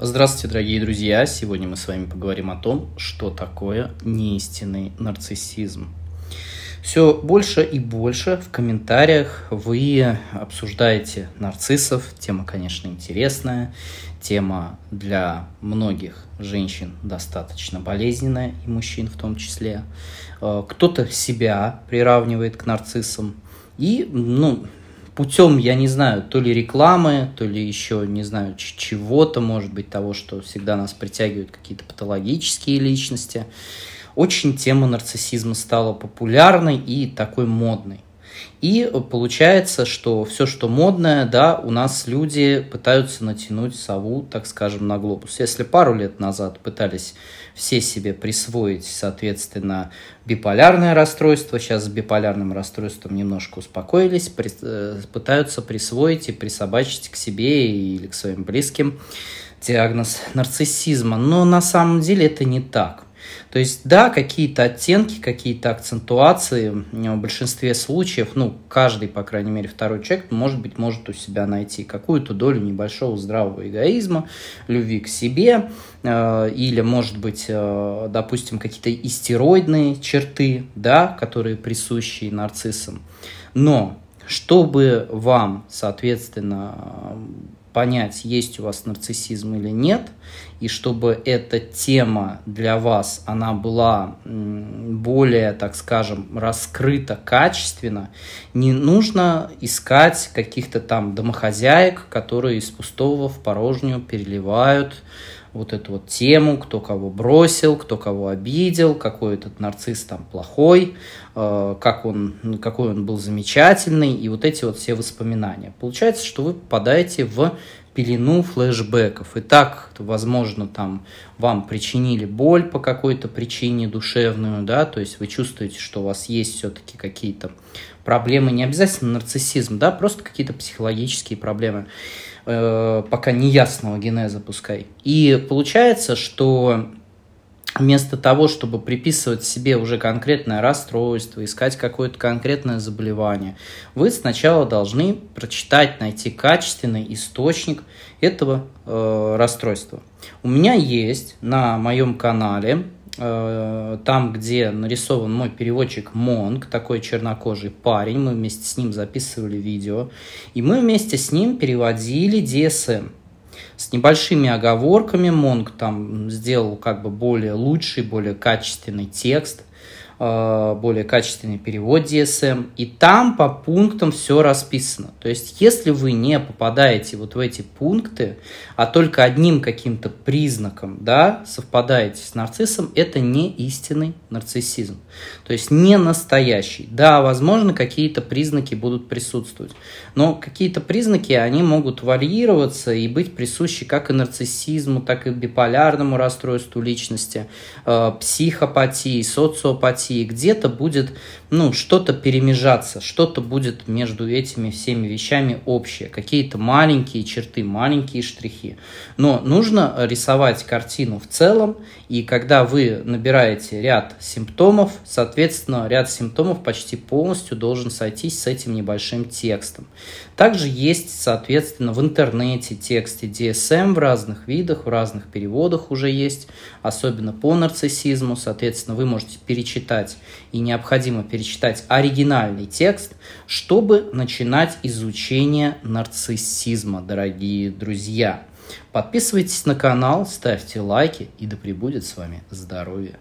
Здравствуйте, дорогие друзья! Сегодня мы с вами поговорим о том, что такое неистинный нарциссизм. Все больше и больше в комментариях вы обсуждаете нарциссов. Тема, конечно, интересная. Тема для многих женщин достаточно болезненная, и мужчин в том числе. Э, кто-то себя приравнивает к нарциссам. И, ну, путем, я не знаю, то ли рекламы, то ли еще, не знаю, чего-то, может быть, того, что всегда нас притягивают какие-то патологические личности, очень тема нарциссизма стала популярной и такой модной. И получается, что все, что модное, да, у нас люди пытаются натянуть сову, так скажем, на глобус. Если пару лет назад пытались все себе присвоить, соответственно, биполярное расстройство, сейчас с биполярным расстройством немножко успокоились, при, э, пытаются присвоить и присобачить к себе или к своим близким диагноз нарциссизма. Но на самом деле это не так. То есть, да, какие-то оттенки, какие-то акцентуации в большинстве случаев, ну, каждый, по крайней мере, второй человек, может быть, может у себя найти какую-то долю небольшого здравого эгоизма, любви к себе, э, или, может быть, э, допустим, какие-то истероидные черты, да, которые присущи нарциссам. Но чтобы вам, соответственно, понять, есть у вас нарциссизм или нет, и чтобы эта тема для вас, она была более, так скажем, раскрыта качественно, не нужно искать каких-то там домохозяек, которые из пустого в порожнюю переливают вот эту вот тему, кто кого бросил, кто кого обидел, какой этот нарцисс там плохой, э, как он, какой он был замечательный, и вот эти вот все воспоминания. Получается, что вы попадаете в пелену флешбеков. И так, возможно, там вам причинили боль по какой-то причине душевную, да, то есть вы чувствуете, что у вас есть все-таки какие-то проблемы, не обязательно нарциссизм, да, просто какие-то психологические проблемы, э, пока неясного генеза пускай. И получается, что вместо того, чтобы приписывать себе уже конкретное расстройство, искать какое-то конкретное заболевание, вы сначала должны прочитать, найти качественный источник этого э, расстройства. У меня есть на моем канале Э, там, где нарисован мой переводчик Монг, такой чернокожий парень, мы вместе с ним записывали видео, и мы вместе с ним переводили DSM. С небольшими оговорками. Монг там сделал как бы более лучший, более качественный текст, более качественный перевод DSM, и там по пунктам все расписано. То есть, если вы не попадаете вот в эти пункты, а только одним каким-то признаком да, совпадаете с нарциссом, это не истинный нарциссизм. То есть, не настоящий. Да, возможно, какие-то признаки будут присутствовать, но какие-то признаки, они могут варьироваться и быть присущи как и нарциссизму, так и биполярному расстройству личности, э, психопатии, социопатии, России, где-то будет ну, что-то перемежаться, что-то будет между этими всеми вещами общее, какие-то маленькие черты, маленькие штрихи. Но нужно рисовать картину в целом, и когда вы набираете ряд симптомов, соответственно, ряд симптомов почти полностью должен сойтись с этим небольшим текстом. Также есть, соответственно, в интернете тексты DSM в разных видах, в разных переводах уже есть, особенно по нарциссизму, соответственно, вы можете перечитать и необходимо перечитать перечитать оригинальный текст, чтобы начинать изучение нарциссизма, дорогие друзья. Подписывайтесь на канал, ставьте лайки и да пребудет с вами здоровье.